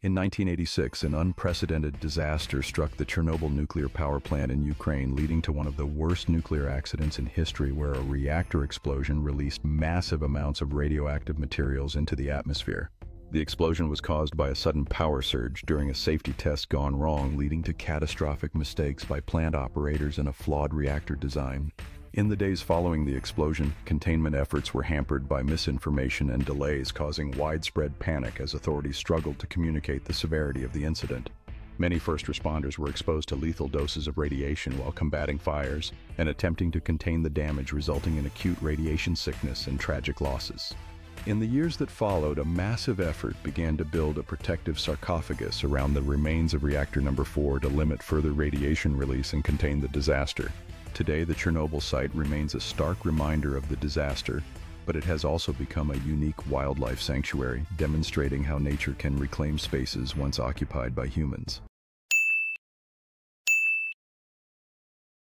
In 1986, an unprecedented disaster struck the Chernobyl nuclear power plant in Ukraine, leading to one of the worst nuclear accidents in history where a reactor explosion released massive amounts of radioactive materials into the atmosphere. The explosion was caused by a sudden power surge during a safety test gone wrong, leading to catastrophic mistakes by plant operators and a flawed reactor design. In the days following the explosion, containment efforts were hampered by misinformation and delays causing widespread panic as authorities struggled to communicate the severity of the incident. Many first responders were exposed to lethal doses of radiation while combating fires and attempting to contain the damage resulting in acute radiation sickness and tragic losses. In the years that followed, a massive effort began to build a protective sarcophagus around the remains of reactor number 4 to limit further radiation release and contain the disaster. Today, the Chernobyl site remains a stark reminder of the disaster, but it has also become a unique wildlife sanctuary, demonstrating how nature can reclaim spaces once occupied by humans.